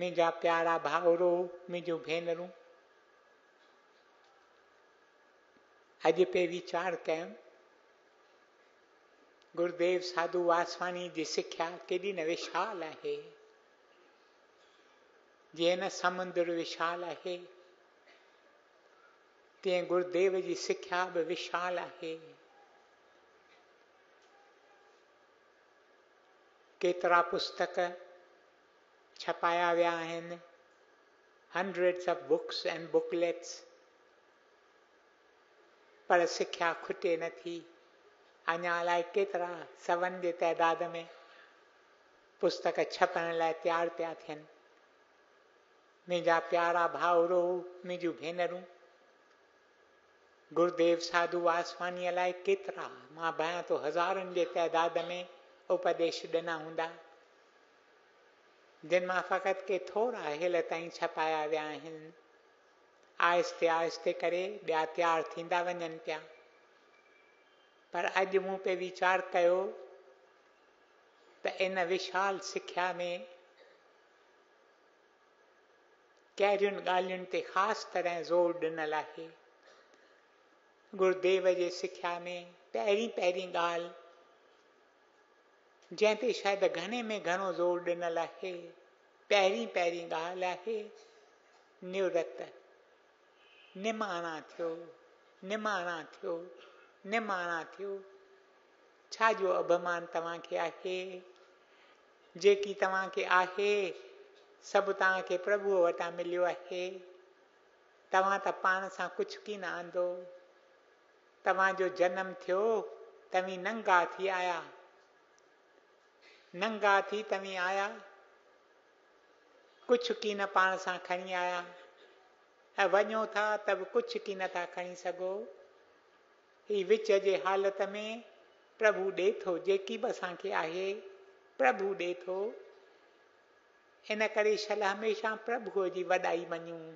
मुंहिंजा प्यारा भाउरो मुंहिंजूं भेनरूं। अॼु पे वीचार कयूं गुरुदेव साधू वासवाणी जी सिख्या केॾी न विशाल आहे। जीअं न समुंद्र विशाल आहे, तीअं गुरुदेव जी सिख्या बि विशाल आहे। केतिरा पुस्तक छपाया विया आहिनि hundreds of books and booklets पर सिख्या खुटे नथी अञा अलाए केतिरा सवन जे तइदाद में पुस्तक छपण लाइ तयारु पिया थियनि मुंहिंजा प्यारा भाउरो मुंहिंजूं भेनरूं गुरुदेव साधू वासवानी अलाए केतिरा माँ भायां थो हज़ारनि जे तइदाद में उपदेश ॾिना हूंदा। जिन माँ फ़क़ति के थोड़ा हेल ताईं छपाया विया आहिस्ते आहिस्ते करे ॿिया तयारु थींदा वञनि पिया। पर अॼु मूं पे वीचार कयो त इन विशाल सिख्या में कहिड़ियुनि ॻाल्हियुनि ते ख़ासि तरह ज़ोर ॾिनल आहे। गुरुदेव जे सिख्या में पहिरीं पहिरीं ॻाल्हि जंहिं ते शायदि घणे में घणो ज़ोर ॾिनल आहे, पहिरीं पहिरीं ॻाल्हि आहे निवृत निमाणा थियो निमाणा थियो निमाणा थियो। छाजो अभिमान तव्हांखे आहे? जेकी तव्हांखे आहे, सभु तव्हांखे प्रभुअ वटां मिलियो आहे। तव्हां त पाण सां कुझु की न आंदो। तव्हांजो जनम थियो, तव्हीं नंगा थी आया। नंगा थी तव्हीं आया। कुझु की न पाण सां खणी आया। ऐं वञो था त बि कुझु की नथा खणी सघो। ही विच जे हालत में प्रभु थो, जेकी बि असांखे आहे, प्रभु ॾिए थो। इन करे शल हमेशह प्रभुअ जी वॾाई मञूं।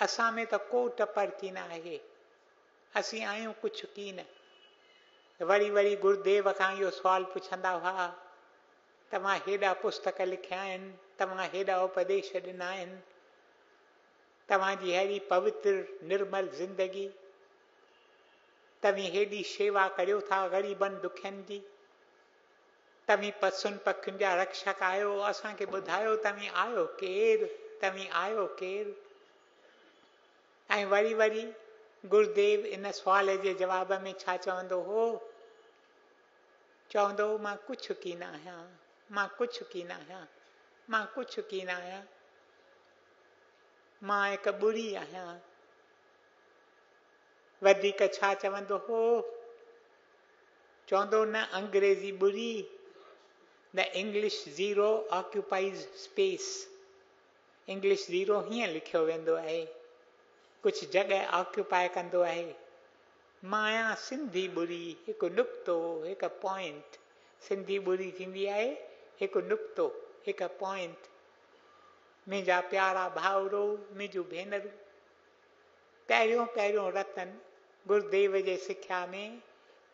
असां में त को टपरती न आहे। असीं आहियूं कुझु की न। वरी वरी गुरुदेव खां इहो सुवालु पुछंदा हुआ, तव्हां हेॾा पुस्तक लिखिया आहिनि, तव्हां हेॾा उपदेश ॾिना आहिनि, तव्हांजी अहिड़ी पवित्र, निर्मल ज़िंदगी, तव्हीं हेॾी शेवा करियो था ग़रीबनि दुखियनि जी, तव्हीं पसुनि पखियुनि जा रक्षक आहियो, असांखे ॿुधायो तव्हीं आहियो केरु, तव्हीं आहियो केरु? ऐं वरी वरी गुरुदेव इन सुवाल जे जवाब में छा चवंदो हो? चवंदो हो माँ कुझु की न आहियाँ माँ कुझु की न आहियाँ माँ कुझु की न आहियाँ माँ हिकु ॿुड़ी आहियाँ वधीक छा चवंदो, हो। चवंदो न अंग्रेज़ी ॿुड़ी the English zero occupies space. English zero हीअं लिखियो वेंदो आहे। कुझु जॻह ऑक्यूपाए कंदो आहे। माँ आहियाँ सिंधी ॿुड़ी, हिकु नुक़्तो, हिकु पॉइंट सिंधी ॿुड़ी थींदी आहे, हिकु नुक़्तो, हिकु पॉइंट मुंहिंजा प्यारा भाउरो, मुंहिंजूं भेनरूं, पहिरियों पहिरियों रतन गुरुदेव जे सिख्या में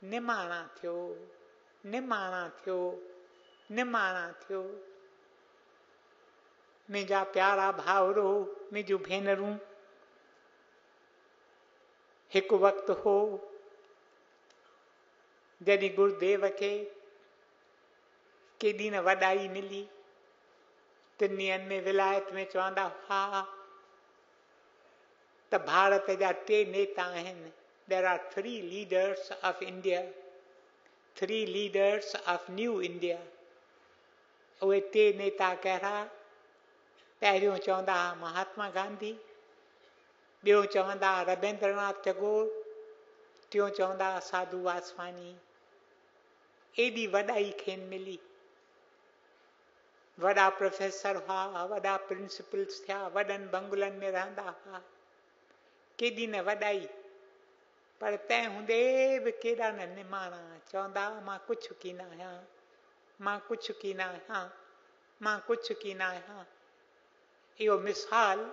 निमाणा थियो निमाणा थियो निमाणा थियो. मुंहिंजा प्यारा भाउरो, मुंहिंजूं भेनरूं हिकु वक़्तु हो, जॾहिं गुरुदेव खे केॾी न वॾाई मिली टिनि ॾींहंनि में विलायत में चवंदा हुआ त भारत जा टे नेता there are three leaders of India three leaders of new India उहे टे नेता कहिड़ा? पहिरियों चवंदा, महात्मा गांधी ॿियो चवंदा रविंद्रनाथ टैगोर, टियों चवंदा, साधू वासवानी। एॾी वॾाई खेनि मिली। वॾा प्रोफेसर हुआ, वॾा प्रिंसिपल्स थिया, वॾनि बंगलनि में रहंदा हुआ। केॾी न वॾाई। पर तंहिं हूंदे बि केॾा न निमाणा। चवंदा, माँ कुझु की न आहियाँ। माँ कुझु की न आहियाँ। माँ कुझु की न आहियाँ। इहो मिसाल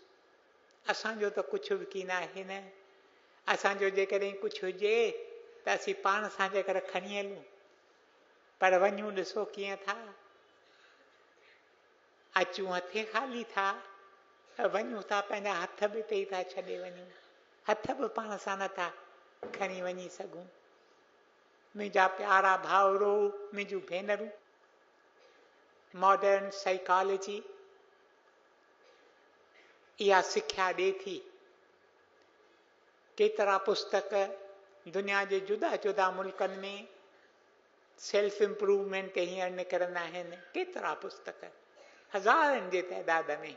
असांजो त कुझु बि की न आहे न। असांजो जेकॾहिं कुझु हुजे, त असीं पाण सां जेकर खणी हलूं। पर वञूं ॾिसो कीअं था। अचूं हथे ख़ाली था वञूं था पंहिंजा हथ बि हिते ई था छॾे वञूं। हथ बि पाण सां नथा खणी वञी सघूं। मुंहिंजा प्यारा भाउरो, मुंहिंजूं भेनरूं मॉडर्न साइकोलॉजी इहा सिख्या ॾिए थी। केतिरा पुस्तक दुनिया जे जुदा जुदा मुल्कनि में सेल्फ इम्प्रूवमेंट हींअर निकिरंदा केतिरा पुस्तक, हज़ारनि जे तइदाद में।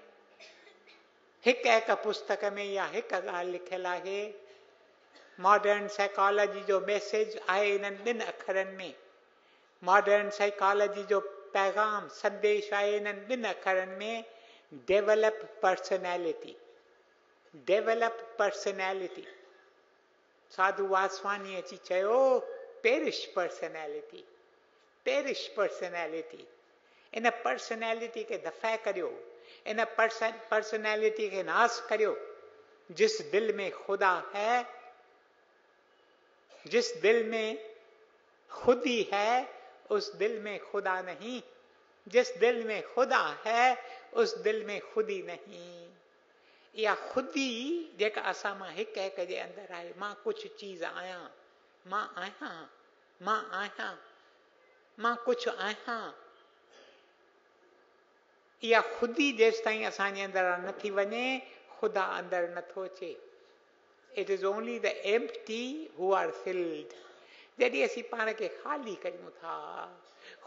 हिकु हिकु पुस्तक में इहा हिकु ॻाल्हि लिखियलु आहे। मॉडर्न साइकोलॉजी जो मैसेज आहे इन्हनि ॿिनि अखरनि में। मॉडर्न साइकोलॉजी जो पैगाम, संदेश आहे इन्हनि ॿिनि अखरनि में। Personality develop personality Sadhu Vaswani अची चयो पेरिश पर्सनैलिटी पेरिश पर्सनैलिटी इन पर्सनैलिटी खे दफ़ा करियो. इन पर्सन पर्सनैलिटी के नाश करियो. जिस दिल में खुदा है, जिस दिल में खुदी है, उस दिल में खुदा नहीं. जिस दिल में खुदा है, उस दिल में खुदी नहीं। इहा खुदी जेका असां माँ हिकु हिक जे अंदरि आहे, माँ कुझु चीज़ आहियाँ माँ आहियाँ माँ आहियाँ माँ कुझु आहियाँ इहा ख़ुदी जेसि ताईं असांजे अंदरि नथी वञे, ख़ुदा अंदरि नथो अचे। It is only the empty who are filled जॾहिं असीं पाण खे ख़ाली कयूं था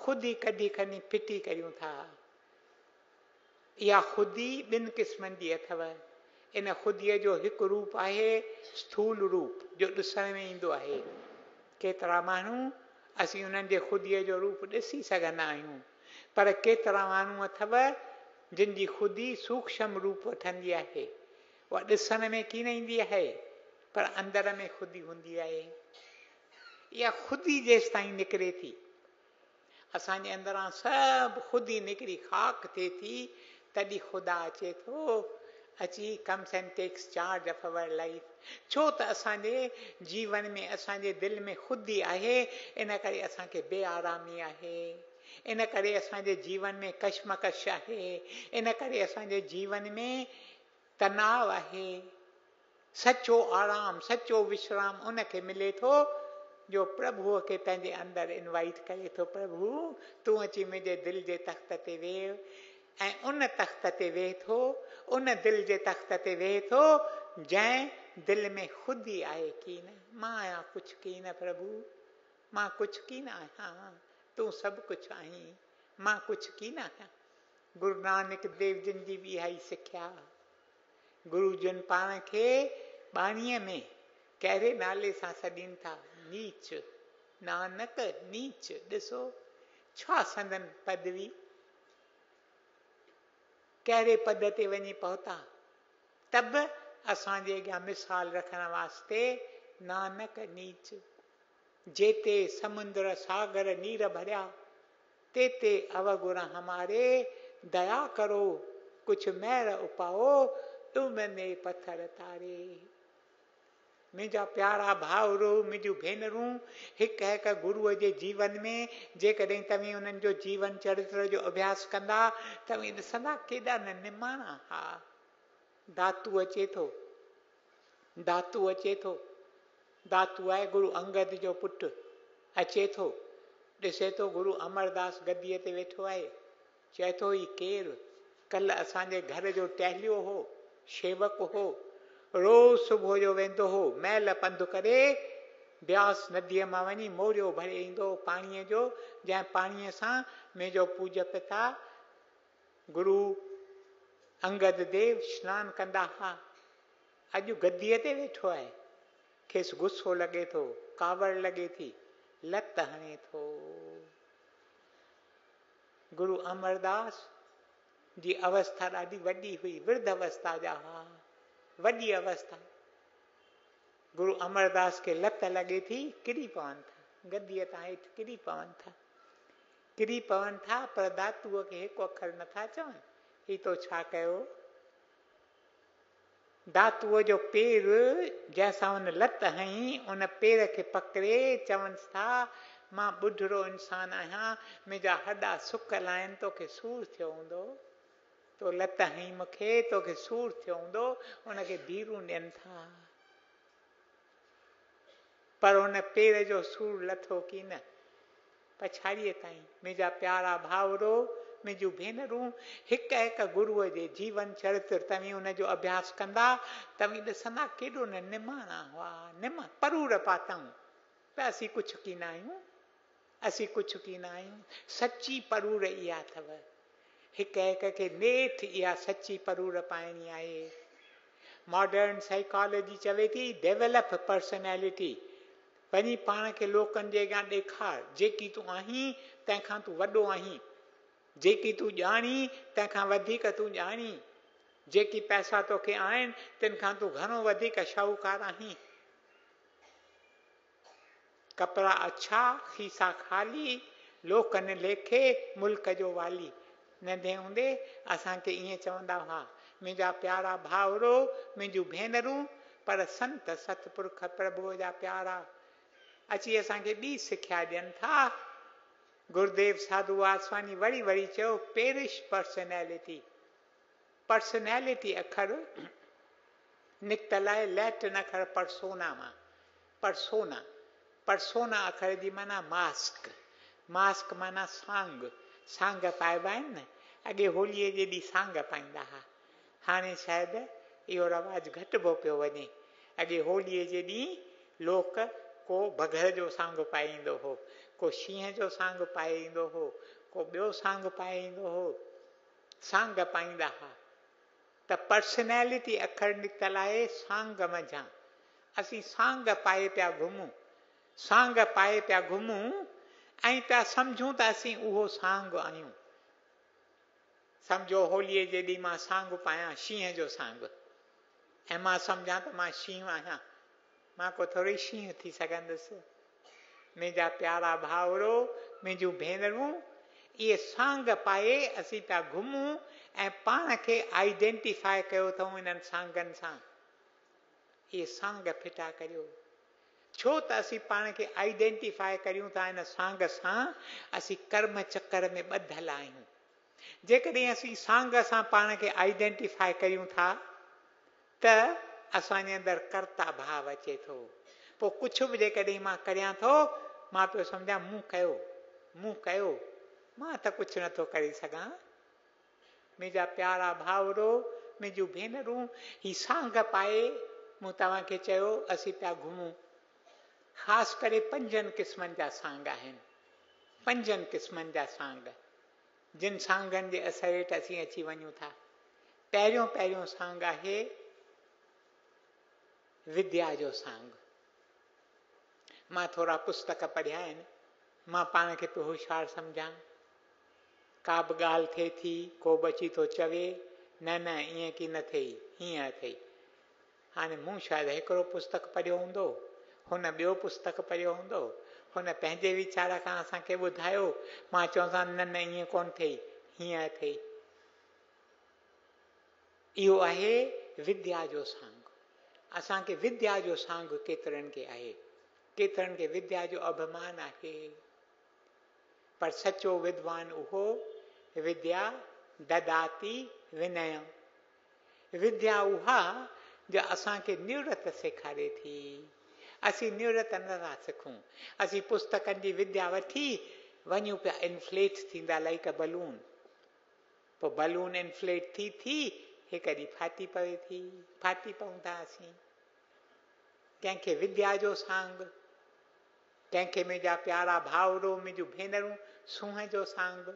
ख़ुदि कढी खणी फिटी कयूं था। इहा ख़ुदी ॿिनि क़िस्मनि जी अथव। इन ख़ुदीअ जो हिकु रूप आहे, स्थूल रूप, जो ॾिसण में ईंदो आहे। केतिरा माण्हू असीं उन्हनि जे ख़ुदीअ जो रूप ॾिसी सघंदा आहियूं। पर केतिरा माण्हू अथव, जिन जी ख़ुदी सूक्ष्म रूप वठंदी आहे। उहा ॾिसण में कीन ईंदी आहे, पर अंदर में ख़ुदी हूंदी आहे। इहा ख़ुदी जेसि ताईं निकिरे थी। असांजे अंदरां सभु ख़ुदी निकिरी ख़ाक थिए थी, तॾहिं ख़ुदा अचे थो, अची comes and takes charge of our life. छो त असांजे जीवन में, असांजे दिलि में ख़ुदी आहे, इन करे असांखे बेआरामी आहे। इन करे असांजे जीवन में कशमकश आहे। इन करे असांजे जीवन में तनाव आहे। सचो आराम, सचो विश्राम उनखे मिले थो। जो प्रभुअ खे पंहिंजे अंदरि इनवाइट करे थो, प्रभु, तूं अची मुंहिंजे दिलि जे तख़्त ते वेह। ऐं उन तख़्त ते वेह थो, उन दिलि जे तख़्त ते वेह थो, जंहिं दिलि में ख़ुदि आहे की न। माँ आहियाँ कुझु की न, प्रभु। माँ कुझु की न आहियाँ। तूं सभु कुझु आहीं। माँ कुझु की न आहियाँ। गुरू नानक देव जिन जी बि इहा ई सिखिया। गुरू जन पाण खे बाणीअ में कहिड़े नाले सां सॾीनि था। नीच नानक नीच ॾिसो छा संदन पदवी कहिड़े पद ते वञी पहुता त बि असांजे अॻियाँ मिसाल रखण वास्ते नानक नीच जेते समुंद्र सागर नीर भरिया ते ते अवगुण हमारे दया करो कुछ महर उपाओ तुम ने पत्थर तारे मुंहिंजा प्यारा भाउरो मुंहिंजूं भेनरूं हिकु हिकु गुरूअ जे जीवन में, जेकॾहिं जो जीवन चरित्र जो अभ्यास कंदा ॾिसंदा, केॾा न निमाणा। हा धातू अचे थो। धातू अचे थो। धातू आहे गुरू अंगद जो पुटु। अचे थो। ॾिसे थो, गुरू अमरदास गदीअ ते वेठो आहे। चए थो ही केरु? कल्ह असांजे घर जो टहलियो हो, शेवक हो। रोज़ सुबुह जो वेंदो हो महिल पंधु करे, ब्यास नदीअ माँ वञी, मोरियो भरे ईंदो पाणीअ जो, जंहिं पाणीअ सां मुंहिंजो पूज पिता गुरु अंगद देव सनानु कंदा हुआ अॼु गदीअ ते वेठो आहे। खेसि गुस्सो लॻे थो, कावड़ लॻे थी, लत हणे थो। गुरु अमरदास जी अवस्था ॾाढी वॾी हुई, वृद्ध अवस्था जा हुआ वॾी अवस्था। गुरु अमरदास खे लत लॻे थी, किरी पवनि था। गदीअ तां किरी पवनि था। किरी पवनि था, पर दातूअ खे अखर नथा चवनि। ही तो छा कयो? दातूअ जो पेर, जंहिंसां हुन लत हई, उन पेर खे पकिड़े चवनिसि था, माँ ॿुढड़ो इंसानु आहियाँ, मुंहिंजा हॾा सुकल आहिनि, तोखे सूरु थियो हूंदो। तो लत हई मूंखे तोखे सूरु थियो हूंदो उनखे धीरूं ॾियनि था। पर हुन पेर जो सूरु लथो की न पछाड़ीअ ताईं मुंहिंजा प्यारा भाउरो मुंहिंजूं भेनरूं हिकु हिकु गुरूअ जे जीवन चरित्र तव्हीं हुनजो अभ्यास कंदा, तव्हीं ॾिसंदा, केॾो न निमाणा हुआ, निमा परूर पातऊं। त असीं कुझु की न आहियूं, असीं कुझु की न आहियूं। सची परूर इहा अथव हिकु हिक खे नेठि इहा सची परूर पाइणी आहे। मॉडर्न साइकोलॉजी चवे थी डेवलप पर्सनैलिटी वञी पाण खे लोकनि जे अॻियाँ ॾेखार, जेकी तूं आहीं, तंहिंखां तूं वॾो आहीं। जेकी तूं ॼाणी, तंहिंखां वधीक तूं ॼाणी। जेकी पैसा तोखे आहिनि तिन खां तूं घणो वधीक शाहूकार आहीं। कपिड़ा अछा, खीसा ख़ाली, लोकनि लेखे, मुल्क जो वाली। नंढे हूंदे असांखे ईअं चवंदा हुआ, मुंहिंजा प्यारा भाउरो, मुंहिंजूं भेनरूं, पर संत सतपुरख प्रभुअ जा प्यारा, अची असांखे ॿी सिख्या ॾियनि था। गुरुदेव साधू वासवानी वरी वरी चयो, पेरिश पर्सनैलिटी। पर्सनैलिटी अखर निकितल आहे लैटिन अखर परसोना माँ, परसोना परसोना अखर जी माना मास्क मास्क माना सांग सांग पाइबा आहिनि न? अॻे होलीअ जे ॾींहुं सांग पाईंदा हुआ हाणे शायदि इहो रवाजु घटिबो पियो वञे। अॻे होलीअ जे ॾींहुं लोक को बघर जो सांग पाए ईंदो हो, को शींहं जो सांग पाए ईंदो हो, को ॿियो सांग पाए ईंदो हो, सांग पाईंदा हुआ त पर्सनैलिटी अखर निकितल आहे सांग मझां। असीं सांग पाए पिया घुमूं। सांग पाए पिया घुमूं ऐं पिया सम्झूं त असीं उहो सांग आहियूं सम्झो होलीअ जे ॾींहुं माँ सांग पायां, शींहं जो सांग। ऐं माँ सम्झां त माँ शींहं आहियाँ। माँ को थोरी शींहं थी सघंदुसि। मुंहिंजा प्यारा भाउरो, मुंहिंजूं भेनरूं, इहे सांग पाए असीं पिया घुमूं ऐं पाण खे आइडेंटिफाए कयो अथऊं इन्हनि सांगनि सां। इहे सांग फिटा करियो। छो त असीं पाण खे आइडेंटिफाए करियूं था इन सांग सां, असीं कर्म चकर में ॿधियल आहियूं। जेकॾहिं असीं सांग सां पाण खे आइडेंटिफाए करियूं था, त असांजे अंदरि कर्ता भाव अचे थो। पोइ कुझु बि जेकॾहिं माँ करियाँ थो, माँ पियो सम्झां, मूं कयो मूं कयो, माँ त कुझु नथो करे सघां। मुंहिंजा प्यारा भाउरो मुंहिंजूं भेनरूं ही सांग पाए मूं तव्हांखे चयो, असीं पिया घुमूं। ख़ासि करे पंजनि क़िस्मनि जा सांग आहिनि। पंजनि क़िस्मनि जा सांग। जिन सांगनि जे असर हेठि असीं अची वञूं था। पहिरियों पहिरियों सांग आहे विद्या जो सांग। माँ थोरा पुस्तक पढ़िया आहिनि। माँ पाण खे पियो होशियारु सम्झां। का बि ॻाल्हि थिए थी, को बि अची थो चवे, न न, ईअं की न थिए, हीअं अथई हाणे मूं शायदि हिकिड़ो पुस्तक पढ़ियो हूंदो। हुन ॿियो पुस्तक पढ़ियो हूंदो। हुन पंहिंजे वीचार खां असांखे ॿुधायो, माँ चवंदा न न ईअं कोन थिए, हीअं अथई इहो आहे विद्या जो सांग। असांखे विद्या जो सांग केतिरनि खे आहे। केतिरनि खे विद्या जो अभिमान आहे। पर सचो विद्वान उहो, विद्या ददाती विनय विद्या उहा, जो असांखे निवृत सेखारे थी। असीं निवृत नथा सिखूं असीं पुस्तकनि जी विद्या वठी वञूं पिया इन्फ्लेट थींदा लाइक बलून पोइ बलून इन्फ्लेट थी थी, हिकु ॾींहुं फाटी पवे थी फाटी पऊं था असीं कंहिंखे विद्या जो सांग, कंहिंखे मुंहिंजा प्यारा भाउरो मुंहिंजूं भेनरूं सूंहं जो सांग।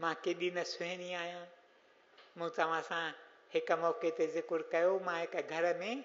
माँ केॾी न सुहिणी आहियाँ। मूं तव्हां सां हिकु मौक़े ते ज़िक्र कयो, माँ हिकु घर में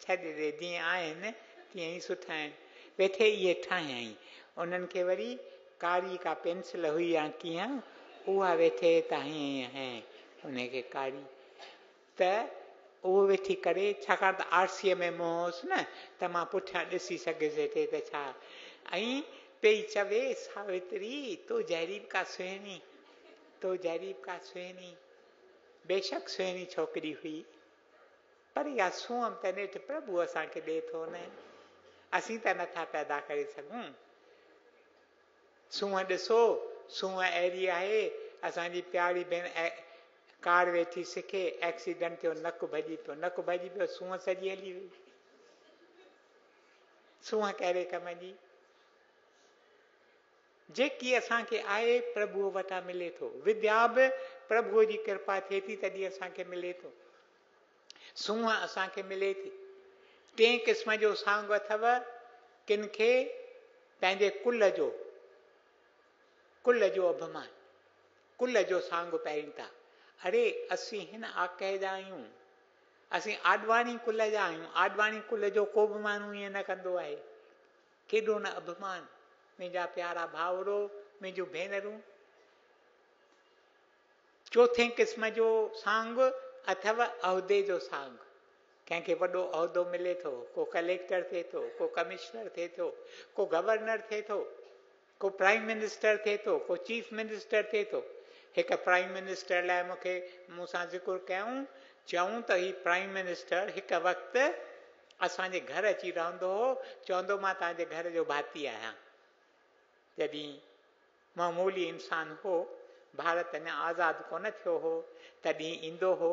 छॾे ॾे जीअं आहिनि, तीअं ई सुठा आहिनि। वेठे इहे ठाहियईं। उन्हनि खे वरी कारी का पेंसिल हुई या कीअं, उहा वेठे त हीअं हं उनखे कारी। त उहो वेठी करे, छाकाणि त आरसीअ में मूं हुउसि न, त माँ पुठियाँ ॾिसी हिते त छा। ऐं पई चवे, सावित्री तो जहिड़ी का सुहिणी तो जहिड़ी का सुहिणी, बेशक सुहिणी छोकिरी हुई। पर इहा सूंहं त नेठि प्रभु असांखे ॾिए थो न। असीं त नथा पैदा करे सघूं। सूंहं ॾिसो सूंहं अहिड़ी आहे, असांजी प्यारी भेण कार वेठी सिखे, एक्सीडेंट थियो, नकु भॼी पियो, नकु भॼी पियो सूंहं सॼी हली वई। सूंहं कहिड़े कम जी? जेकी असांखे आहे, प्रभुअ वटां मिले थो। विद्या बि प्रभुअ जी कृपा थिए थी, तॾहिं असांखे मिले थो। सूंहं असांखे मिले थी। टे क़िस्म जो सांग अथव, किन खे? पंहिंजे कुल जो। कुल जो अभिमान। कुल जो सांग पहिरीं था। अरे असीं हिन आके जा आहियूं। असीं आडवाणी कुल जा आहियूं। आडवाणी कुल जो को बि माण्हू ईअं न कंदो आहे। केॾो न अभिमान। मुंहिंजा प्यारा भाउरो, मुंहिंजूं भेनरूं। चोथे क़िस्म जो सांग अथव उहिदे जो सांग। कंहिंखे वॾो उहिदो मिले थो, को कलेक्टर थिए थो, को कमिश्नर थिए थो, को गवर्नर थिए थो, को प्राइम मिनिस्टर थिए थो, को चीफ मिनिस्टर थिए थो। हिकु प्राइम मिनिस्टर लाइ मूंखे मूंसां ज़िक्र कयूं चयूं त हीउ प्राइम मिनिस्टर हिकु वक़्तु असांजे घर अची रहंदो हो, चवंदो, माँ तव्हांजे घर जो भाती आहियाँ। जॾहिं मामूली इंसानु हो, भारत अञा आज़ादु कोन थियो हो, तॾहिं ईंदो हो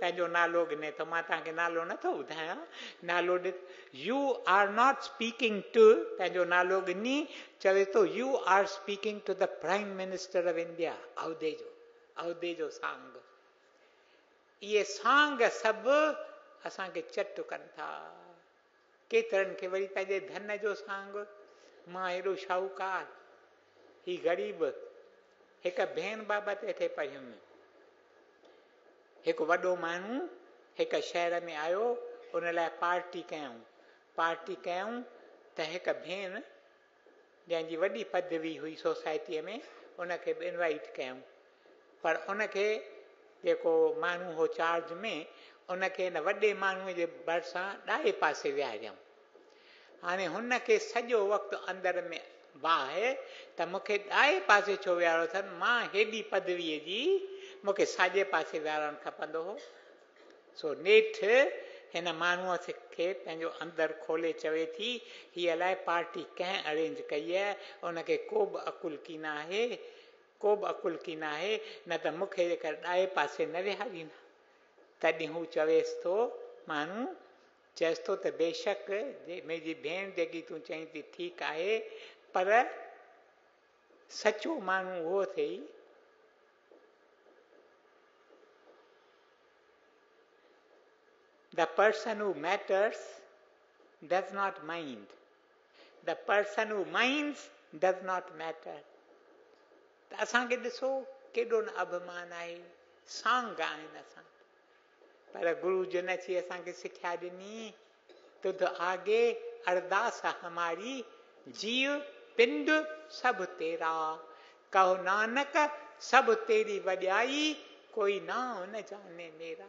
पंहिंजो नालो गिने थो माँ तव्हांखे नालो नथो ॿुधायां। नालो ॾि you are not speaking to पंहिंजो नालो गिनी चवे थो you are speaking to the prime minister of India उहिदे जो उहिदे जो सांग। इहे सांग सभु असांखे चट कनि था। केतिरनि खे वरी पंहिंजे धन जो सांग? माँ हेॾो शाहूकार, ही ग़रीब, हिकु भेण बाबति हिते पढ़ियुमि। हिकु वॾो माण्हू हिकु शहर में आयो, उन लाइ पार्टी कयूं पार्टी कयूं त हिकु भेण जंहिंजी वॾी पदवी हुई सोसाइटीअ में, उनखे बि इनवाइट कयूं पर उनखे जेको माण्हू हो चार्ज में, उनखे हिन वॾे माण्हूअ जे भरिसां ॾाए पासे विहारियऊं। हाणे हुनखे सॼो वक़्तु अंदरि में वाहे त मूंखे ॾाए पासे छो विहारियो अथनि? माँ हेॾी पदवीअ जी मूंखे साॼे पासे विहारणु खपंदो हो सो नेठि हिन माण्हूअ खे पंहिंजो अंदरि खोले चवे थी हीअ अलाए पार्टी कंहिं अरेंज कई आहे उनखे को बि अकुल की न आहे को बि अकुल की न आहे न त मूंखे जेकर ॾाए पासे न विहारींदा तॾहिं हू चवेसि थो माण्हू चएसि थो त बेशक मुंहिंजी भेण जेकी तूं चई थी ठीकु आहे पर सचो माण्हू उहो अथई The person who matters does not mind. The person who minds does not matter. त असांखे ॾिसो केॾो न अभिमान आहे सांग आहिनि असां पर गुरु जन अची असांखे सिख्या ॾिनी तुध आगे अरदास हमारी जीव पिंड सभु तेरा कहो नानक सभु तेरी वॾाई कोई ना न जाने मेरा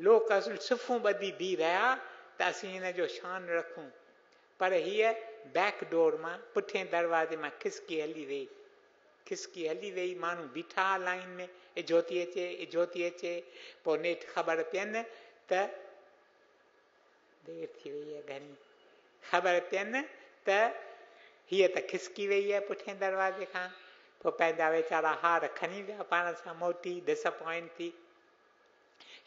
लोक असुल सिफ़ूं ॿधी बीह रहिया त असीं हिन जो शान रखूँ। पर हीअ बैक डोर माँ पुठिएँ दरवाज़े माँ खिसकी हली वई। खिसकी हली वई, माण्हू बीठा लाइन में इजोती अचे इजोती अचे। पोइ नेठि ख़बर पियनि त देरि थी वई आहे घणी। ख़बर पियनि त हीअ त खिसकी वई आहे पुठिएँ दरवाज़े खां। पोइ पंहिंजा वीचारा हार खणी विया, पाण सां मोटी डिसपॉइंट थी।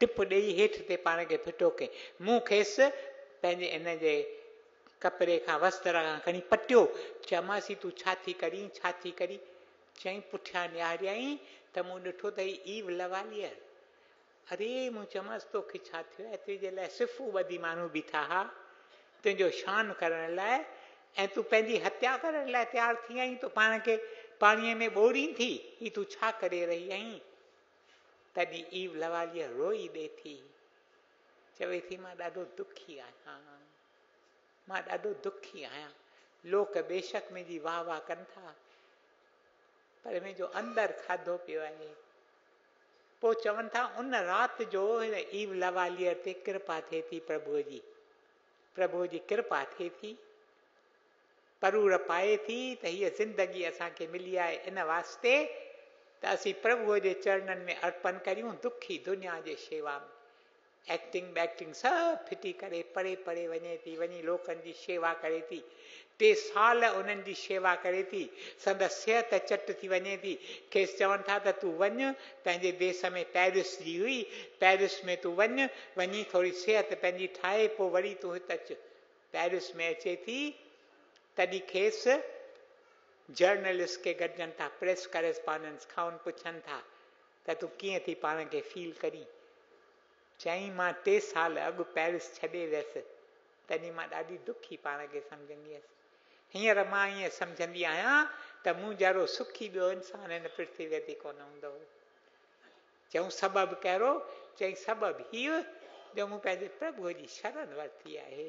टिप ॾेई हेठि ते पाण खे फिटो कयईं मूं खेसि, पंहिंजे इन जे कपिड़े खां वस्त्र खां खणी पटियो। चयोमांसि, तूं छा थी करी, छा थी करी? चई, पुठियाँ निहारियईं, त मूं ॾिठो त ईव लवालियर अरे, मूं चयोमांसि, तोखे छा थियो? तुंहिंजे लाइ सिफ़ूं ॿधी माण्हू बीठा हुआ तुंहिंजो शान करण लाइ ऐं तूं पंहिंजी हत्या करण लाइ तयारु थी आई तूं पाण खे पाणीअ में ॿोड़ीं थी। ही तूं छा करे रही आहीं? तॾहिं ईव लवालीअ रोई ॾे थी चवे थी माँ ॾाढो दुखी आहियाँ माँ ॾाढो दुखी आहियाँ लोक बेशक मुंहिंजी वाह वाह कनि था पर मुंहिंजो अंदरि खाधो पियो आहे पोइ चवनि था उन राति जो हिन ईव लवालीअ ते कृपा थिए थी प्रभुअ जी प्रभुअ जी कृपा थिए थी परूर पाए थी त हीअ ज़िंदगी असांखे मिली आहे इन वास्ते त असीं प्रभुअ जे चरणनि में अर्पण करियूं, दुखी दुनिया जे शेवा में। एक्टिंग बैक्टिंग सभु फिटी करे परे परे वञे थी, वञी लोकनि जी शेवा करे थी। टे साल उन्हनि जी शेवा करे थी, संदसि सिहत चट थी वञे थी। खेसि चवनि था त तूं वञ पंहिंजे देश में पेरिस जी हुई, पेरिस में तूं वञ, वञी थोरी सिहत पंहिंजी ठाहे, पोइ वरी तूं हिते अचु। पेरिस में अचे थी, तॾहिं खेसि जर्नलिस्ट खे गॾजनि था, प्रेस करेस्पॉन्डेंस खां पुछनि था, त तूं कीअं थी पाण खे फील करी? चई, माँ टे साल अॻु पेरिस छॾे वियसि, तॾहिं माँ ॾाढी दुखी पाण खे सम्झंदी हुअसि हींअर माँ ईअं सम्झंदी आहियाँ त मूं जहिड़ो सुखी ॿियो इंसानु हिन पृथ्वीअ ते कोन हूंदो चऊं, सबबु कहिड़ो? चई, सबबु हीअ जो मूं पंहिंजे प्रभुअ जी शरण वरिती आहे।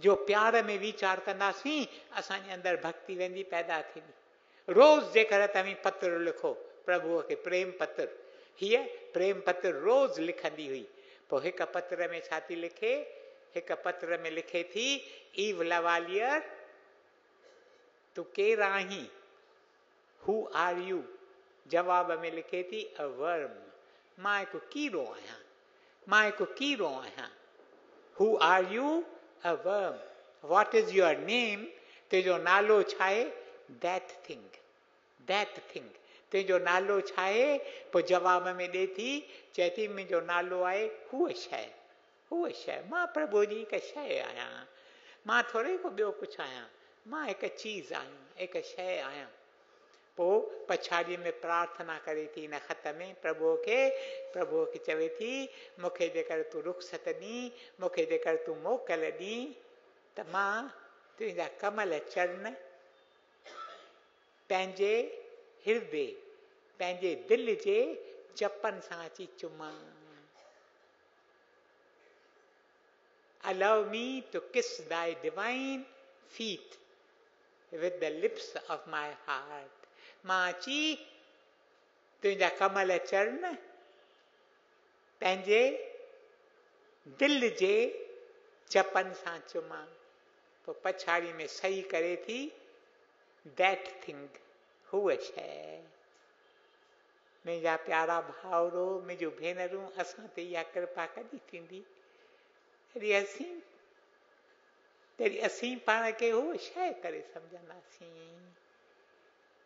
जो प्यार में वीचार कंदासीं असांजे अंदरि भक्ति वेंदी, पैदा थींदी। रोज़ जेकर तव्हीं पत्र लिखो, प्रभुअ खे प्रेम पत्र। हीअ प्रेम पत्र रोज़ लिखंदी हुई। पोइ हिकु पत्र में छा थी लिखे? हिकु पत्र में लिखे थी, ईव लवालियर, तूं केरु आहीं? Who are you? जवाब में लिखे थी, अ वर्म। माँ हिकु कीड़ो आहियाँ। माँ हिकु कीड़ो आहियाँ। Who are you? Worm what is your name तुंहिंजो नालो छा आहे दैट थिंग दैट थिंग तुंहिंजो नालो छा आहे पोइ जवाब में ॾिए थी चए थी मुंहिंजो नालो आहे हूअ शइ हूअ शइ माँ प्रभु जी हिकु शइ आहियाँ माँ थोरे को ॿियो कुझु आहियाँ माँ हिकु चीज़ आहियाँ हिकु शइ आहियाँ पोइ पछाड़ीअ में प्रार्थना करे थी हिन ख़त में प्रभुअ खे प्रभुअ खे चवे थी, मूंखे जेकर तूं रुख़सत ॾी मूंखे जेकर तूं मोकल ॾी त माँ तुंहिंजा कमल चरण पंहिंजे हृदय पंहिंजे दिलि जे चपनि सां अची चुमां Allow me to kiss thy divine feet with the lips of my heart. माँ अची तुंहिंजा कमल चरण पंहिंजे दिलि जे जपनि सां चुमां। पोइ पछाड़ी में सही करे थी दैट थिंग हूअ शइ मुंहिंजा प्यारा भाउरो मुंहिंजूं भेनरूं असां ते इहा कृपा कॾहिं थींदी? तॾहिं असीं तॾहिं असीं पाण खे उहो शइ करे सम्झंदासीं।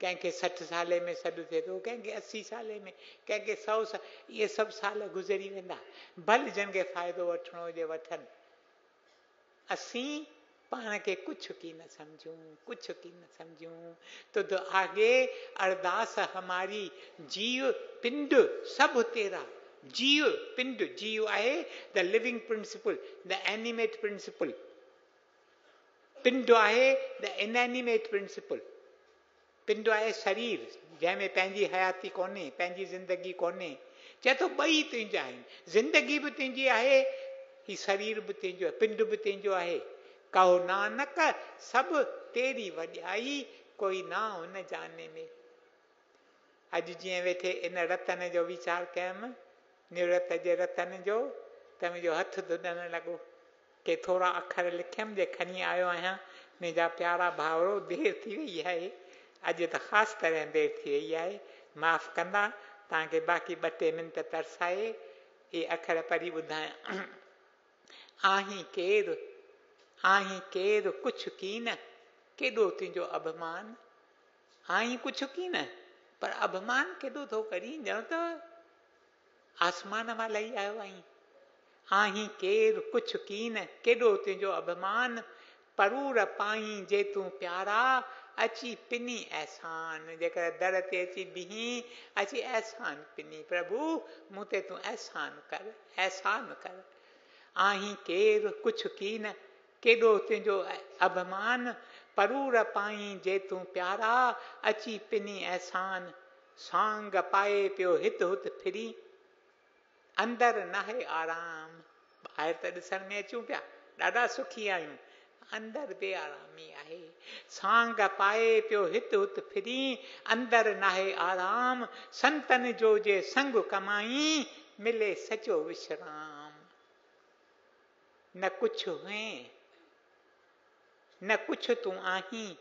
कंहिंखे सठि साले में सॾु थिए थो कंहिंखे असी साले में कंहिंखे सौ साल इहे सभु साल गुज़री वेंदा। भले जिन खे फ़ाइदो वठिणो हुजे वठनि। असीं पाण खे कुझु की न समझूं कुझु की न समझूं। तो तो आगे अरदास हमारी, जीव पिंड सब तेरा। जीव पिंड, जीव आहे the living principle the animate principle पिंड आहे द इनएनिमेट प्रिंसिपल पिंड आहे शरीर जंहिंमें पंहिंजी हयाती कोन्हे पंहिंजी ज़िंदगी कोन्हे। चए थो ॿई तुंहिंजा आहिनि। ज़िंदगी बि तुंहिंजी आहे, ही शरीर बि तुंहिंजो आहे, पिंड बि तुंहिंजो आहे। कहो नानक, सभु तेरी वॼाई कोई ना हुन जाने में। अॼु जीअं वेठे इन रतन जो वीचार कयमि निवृत जे रतन जो, त मुंहिंजो हथु धुॾणु लॻो। के थोरा अखर लिखियमि, जे खणी आयो आहियाँ, मुंहिंजा प्यारा भाउरो, देरि थी वई आहे। अॼु त ख़ासि तरह देरि थी वई आहे माफ़ु कंदा तव्हांखे बाक़ी ॿ टे मिंट तरसाए इहे अखर पढ़ी ॿुधायां आहीं केरु आहीं केरु कुझु की न केॾो तुंहिंजो अभिमान आहीं कुझु न पर अभिमान केॾो थो करी ॼण त आसमान माँ लही आयो आहीं आहीं केरु कुझु की न केॾो तुंहिंजो अभिमान परूर पाई जे तूं प्यारा अची पिनी अहसान जेकर दर ते अची बिही, अची अहसान पिनी। प्रभु मूं ते अहसान कर अहसान कर। आहीं केरु कुझु की न, केॾो तुंहिंजो अभिमान? परूर पाई जे तूं प्यारा, अची पिनी अहसान सांग पाए पियो हित हुत फिरी। अंदरि नाहे आराम। ॿाहिरि त ॾिसण में अचूं पिया। ॾाढा सुखी आहियूं। अंदरि बेआरामी आहे। सांग पाए पियो हित हुत फिरी, अंदरि नाहे आराम। संतनि जो जे संग कमाई, मिले सचो विश्राम। न कुझु हुए, न कुझु तूं आहीं,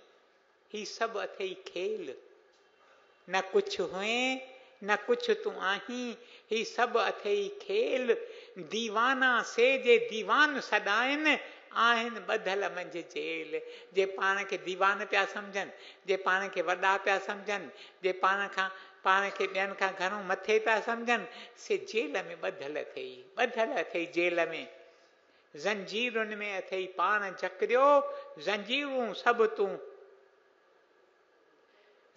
ही सभु अथई खेल। न कुझु हुए, न कुझु तूं आहीं, ही सभु अथई खेल। दीवाना से जे दीवान सॾाइनि आहिनि ॿधल मंझि जेल, जे पाण खे दीवान पिया सम्झनि, जे पाण खे वॾा पिया सम्झनि, जे पाण खां, पाण खे ॿियनि खां घणो मथे पिया सम्झनि, से जेल में ॿधल अथई ॿधल अथई जेल में। ज़ंजीरुनि में अथई पाण जकरियो ज़ंजीरूं सभु तूं।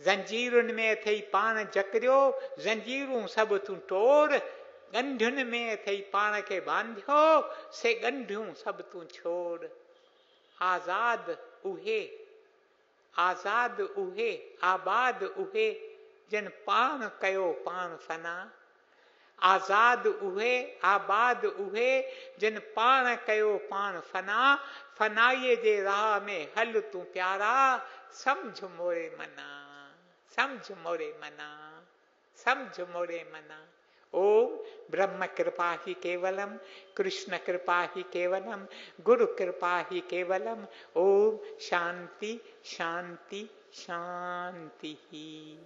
ज़ंजीरुनि में अथई पाण जकरियो ज़ंजीरूं सभु तूं टोड़ ॻंढियुनि में अथई पाण खे बांधियो, से ॻंढियूं सभु तूं छोड़। आज़ाद उहे आज़ाद उहे, आबाद उहे, जिन पाण कयो पाण फना आज़ाद उहे, आबाद उहे, जिन पाण कयो पाण फना फनाईअ जे राह में हल तूं प्यारा, सम्झ मोरे मना, सम्झ मोरे मना, सम्झ मोरे मना। ओम ब्रह्म कृपा ही केवलम, कृष्ण कृपा ही केवलम, गुरु कृपा ही केवलम। ओम शांति शांति शांति ही।